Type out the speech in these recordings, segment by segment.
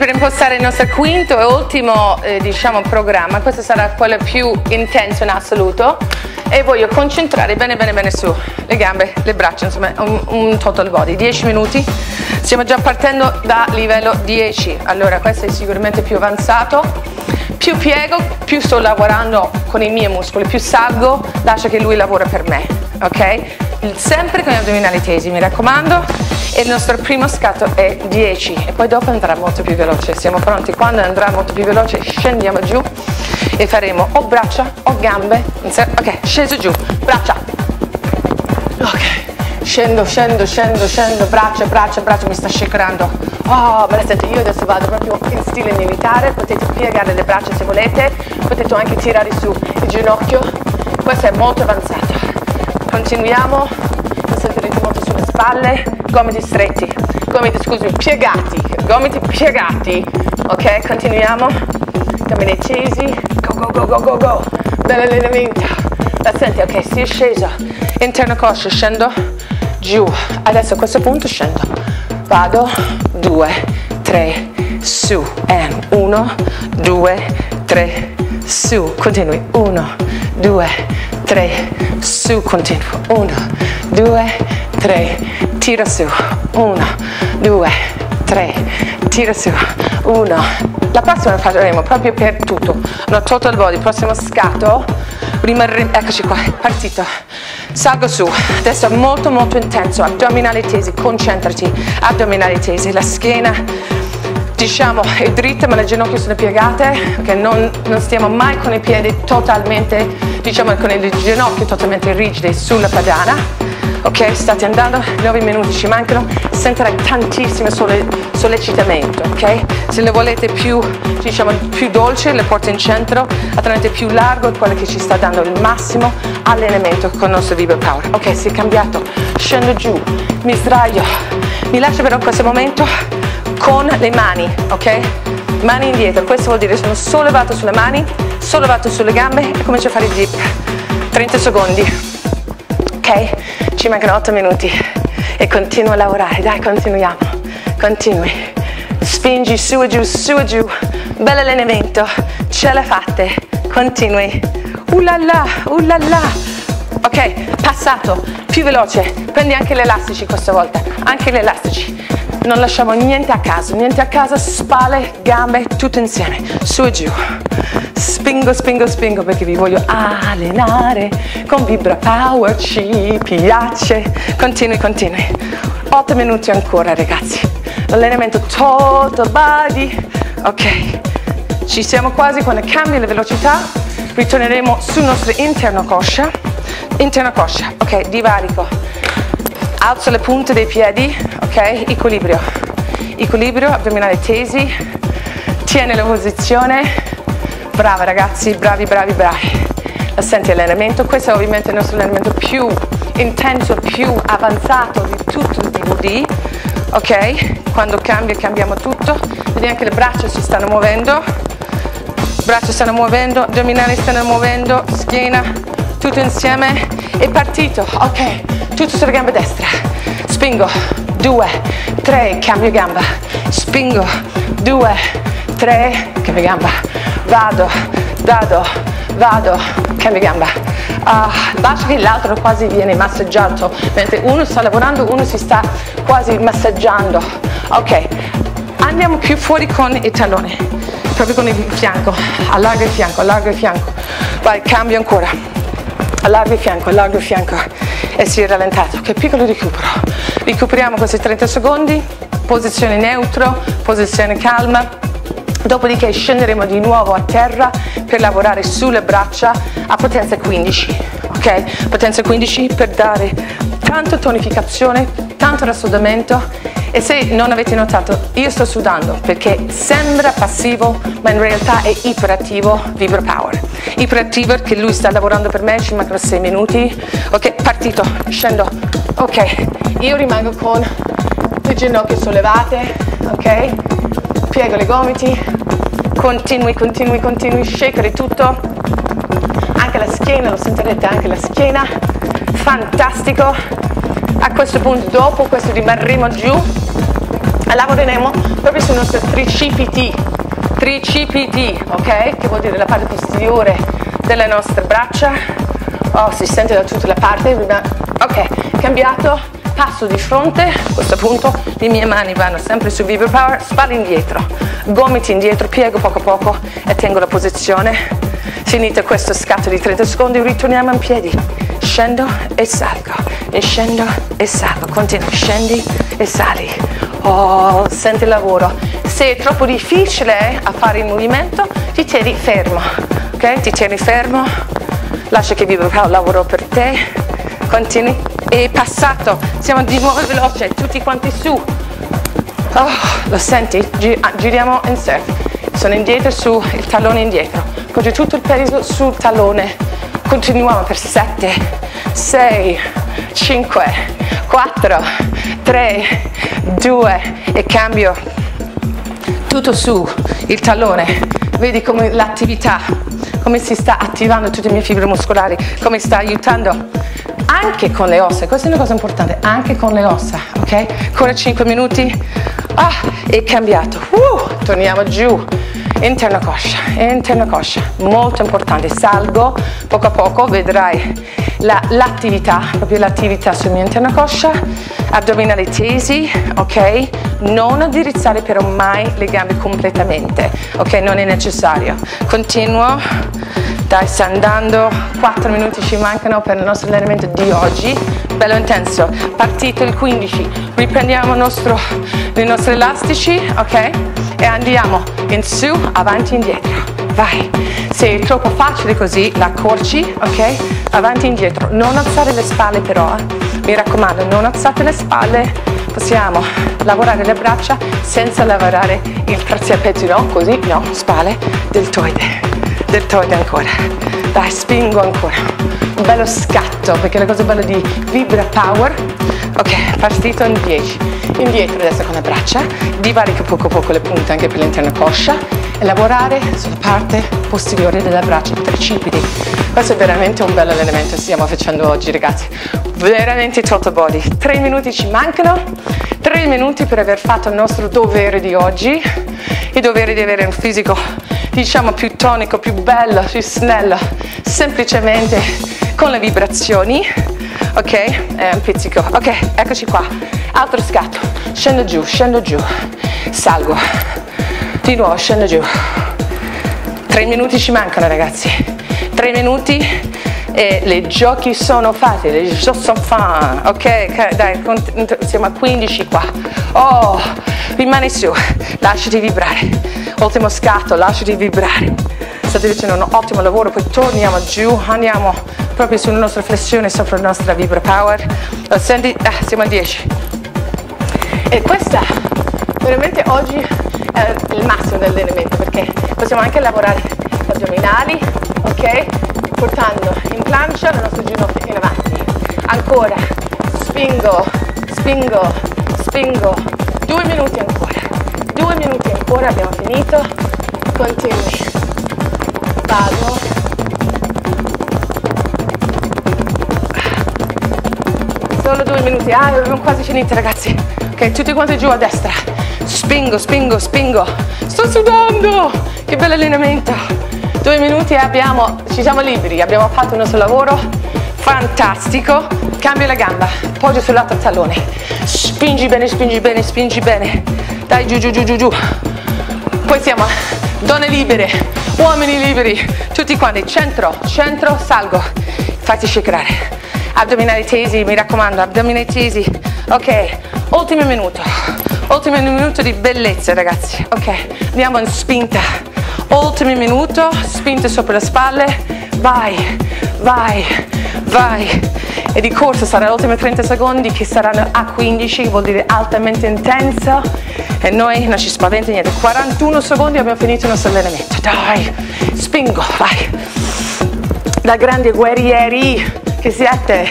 per impostare il nostro quinto e ultimo eh, diciamo, programma, questo sarà quello più intenso in assoluto. E voglio concentrare bene bene bene su le gambe, le braccia, insomma un, un total body, 10 minuti, stiamo già partendo da livello 10, allora questo è sicuramente più avanzato, più piego, più sto lavorando con i miei muscoli, più salgo, lascia che lui lavora per me, ok? Sempre con gli addominali tesi, mi raccomando il nostro primo scatto è 10 e poi dopo andrà molto più veloce. Siamo pronti. Quando andrà molto più veloce scendiamo giù e faremo o braccia o gambe. Ok sceso giù. Braccia. Ok. Scendo scendo scendo scendo. Braccia braccia braccia mi sta shakerando. Oh ma io adesso vado proprio in stile militare. Potete piegare le braccia se volete. Potete anche tirare su il ginocchio. Questo è molto avanzato continuiamo molto sulle spalle gomiti stretti, gomiti scusi, piegati, gomiti piegati, ok? Continuiamo, cammini tesi, go go go go go go, bell'allenamento, la senti, ok, si è scesa, interno coscia, scendo, giù, adesso a questo punto scendo, vado, due, tre, su, and uno, due, tre, su, continui, uno, due, tre, su, continuo, uno, due, tre, tira su, uno, due, tre, tira su, uno. La prossima la faremo proprio per tutto, una total body, prossimo scatto, rimarremo, eccoci qua, partito, salgo su, adesso molto molto intenso, addominali tesi, concentrati, addominali tesi, la schiena diciamo è dritta ma le ginocchia sono piegate, ok? Non, non stiamo mai con i piedi totalmente, diciamo con le ginocchia totalmente rigide sulla padana ok? State andando, 9 minuti ci mancano, sentirai tantissimo sole, sollecitamento, ok? Se le volete più, diciamo, più dolce, le porto in centro, altrimenti più largo, è quello che ci sta dando il massimo allenamento con il nostro Vibra Power. Ok, si è cambiato, scendo giù, mi sdraio, mi lascio però in questo momento con le mani, ok? Mani indietro, questo vuol dire sono sollevato sulle mani, sollevato sulle gambe e comincio a fare dip. 30 secondi ok? Ci mancano 8 minuti e continuo a lavorare, dai continuiamo, continui, spingi su e giù, su e giù, bel allenamento, ce la fate, continui, ullala, ullala, ok? Passato, più veloce, prendi anche gli elastici questa volta, anche gli elastici, non lasciamo niente a caso, niente a caso, spalle, gambe, tutto insieme, su e giù. Spingo, spingo, spingo perché vi voglio allenare con Vibra Power, ci piace. Continui, continui. 8 minuti ancora ragazzi. L'allenamento total body. Ok, ci siamo quasi quando cambia la velocità. Ritorneremo sul nostro interno coscia. Interno coscia, ok, divarico. Alzo le punte dei piedi, ok? Equilibrio. Equilibrio, addominale tesi. Tieni la posizione Brava ragazzi, bravi, bravi, bravi. Senti allenamento, questo è ovviamente il nostro allenamento più intenso, più avanzato di tutto il DVD. Ok? Quando cambia, cambiamo tutto. Vedi anche le braccia si stanno muovendo. Braccia stanno muovendo, addominali stanno muovendo, schiena, tutto insieme. È partito. Ok, tutto sulla gamba destra. Spingo, due, tre, cambio gamba. Spingo, due, tre, cambio gamba vado, vado, vado, cambio gamba. Uh, basta che l'altro quasi viene massaggiato, mentre uno sta lavorando, uno si sta quasi massaggiando. Ok, andiamo più fuori con il tallone, proprio con il fianco, allarga il fianco, allarga il fianco. Vai, cambio ancora. Allarga il fianco, allarga il fianco e si è rallentato. Che piccolo recupero. Recuperiamo questi 30 secondi, posizione neutro, posizione calma Dopodiché scenderemo di nuovo a terra per lavorare sulle braccia a potenza 15, ok? Potenza 15 per dare tanta tonificazione, tanto rassodamento e se non avete notato io sto sudando perché sembra passivo ma in realtà è iperattivo Vibra Power. Iperattivo perché lui sta lavorando per me, ci mancano 6 minuti, ok? Partito, scendo, ok? Io rimango con le ginocchia sollevate, ok? Piego le gomiti, continui, continui, continui, shakere tutto, anche la schiena, lo sentirete anche la schiena, fantastico. A questo punto dopo questo rimarremo giù, lavoreremo proprio sui nostri tricipiti, tricipiti, ok? Che vuol dire la parte posteriore delle nostre braccia. Oh, si sente da tutta la parte. Ok, cambiato, passo di fronte, a questo punto le mie mani vanno sempre su Vibra Power, spalle indietro, gomiti indietro, piego poco a poco e tengo la posizione. Finito questo scatto di 30 secondi, ritorniamo in piedi. Scendo e salgo, e scendo e salgo, continua, scendi e sali. Oh, senti il lavoro. Se è troppo difficile a fare il movimento, ti tieni fermo, ok? Ti tieni fermo, lascia che Vibra Power lavoro per te, continui e passato, siamo di nuovo veloci, tutti quanti su. Oh, lo senti? Ah, giriamo in surf. Sono indietro su il tallone indietro. Poggi tutto il peso sul tallone. Continuiamo per 7, 6, 5, 4, 3, 2 e cambio. Tutto su il tallone. Vedi come l'attività, come si sta attivando tutte le mie fibre muscolari, come sta aiutando anche con le ossa, questa è una cosa importante, anche con le ossa, ok? Ancora 5 minuti, ah, è cambiato, uh, torniamo giù, interna coscia, interna coscia, molto importante, salgo poco a poco, vedrai la, l'attività, proprio l'attività sul mio interna coscia, addominali tesi, ok? Non addirizzare però mai le gambe completamente, ok? Non è necessario. Continuo, dai, sta andando, 4 minuti ci mancano per il nostro allenamento di oggi, bello intenso, partito il 15, riprendiamo nostro, i nostri elastici, ok? E andiamo in su, avanti e indietro vai. Se è troppo facile così, la accorci, ok? Avanti e indietro. Non alzare le spalle però, eh? mi raccomando, non alzate le spalle. Possiamo lavorare le braccia senza lavorare il traziapete, no? Così, no, spalle, deltoide, deltoide ancora. Dai, spingo ancora. Bello scatto, perché la cosa bella di Vibra Power, ok, partito in 10. Indietro adesso con le braccia, divarico poco poco le punte anche per l'interno coscia e lavorare sulla parte posteriore della braccia, tricipiti. Questo è veramente un bel allenamento che stiamo facendo oggi ragazzi, veramente total body. Tre minuti ci mancano, tre minuti per aver fatto il nostro dovere di oggi, il dovere di avere un fisico diciamo più tonico, più bello, più snello, semplicemente con le vibrazioni ok? È un pizzico, ok, eccoci qua, altro scatto, scendo giù, scendo giù, salgo, di nuovo scendo giù. Tre minuti ci mancano ragazzi. Tre minuti e le giochi sono fatti, le giochi sono fan, ok? Dai, siamo a 15 qua. Oh, rimani su, lasciati vibrare. Ultimo scatto, lasciati vibrare. State facendo un ottimo lavoro, poi torniamo giù, andiamo proprio sulla nostra flessione sopra la nostra vibra power. Senti, ah, siamo a 10. E questa veramente oggi è il massimo dell'allenamento perché possiamo anche lavorare addominali, ok? Portando in plancia le nostre ginocchia in avanti. Ancora, spingo, spingo, spingo. Due minuti ancora. Due minuti ancora, abbiamo finito. Continui. Vado. Solo due minuti. Ah, abbiamo quasi finito ragazzi. Ok, tutti quanti giù a destra spingo, spingo, spingo. Sto sudando! Che bello allenamento! Due minuti e abbiamo, ci siamo liberi, abbiamo fatto il nostro lavoro fantastico. Cambio la gamba, poggio sul lato tallone. Spingi bene, spingi bene, spingi bene. Dai, giù, giù, giù, giù, giù. Poi siamo donne libere, uomini liberi, tutti quanti. Centro, centro, salgo. Fatti shakerare. Addominali tesi, mi raccomando, addominali tesi. Ok, ultimo minuto. Ultimo minuto di bellezza ragazzi. Ok, andiamo in spinta. Ultimo minuto, spinta sopra le spalle. Vai, vai, vai. E di corsa sarà gli ultimi 30 secondi che saranno a 15, vuol dire altamente intenso. E noi non ci spaventa niente. 41 secondi abbiamo finito il nostro allenamento. Dai, spingo, vai. Da grandi guerrieri che siete.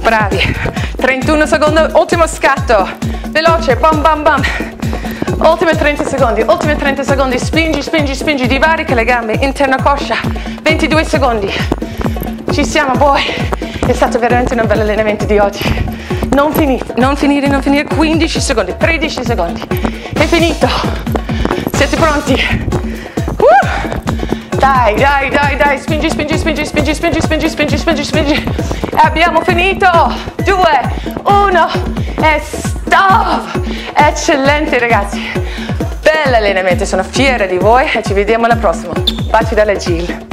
Bravi. 31 secondi, ultimo scatto veloce, bam bam bam. Ultimi 30 secondi, ultimi 30 secondi, spingi, spingi, spingi, divarica le gambe, interna coscia, 22 secondi. Ci siamo, poi. È stato veramente un bel allenamento di oggi. Non finire, non finire, non finire. 15 secondi, 13 secondi. È finito. Siete pronti? Uh! Dai, dai, dai, dai, spingi, spingi, spingi, spingi, spingi, spingi, spingi, spingi, spingi. E abbiamo finito. Due, uno e stop. Eccellente ragazzi. Bell'allenamento, sono fiera di voi e ci vediamo alla prossima. Baci dalle Jill.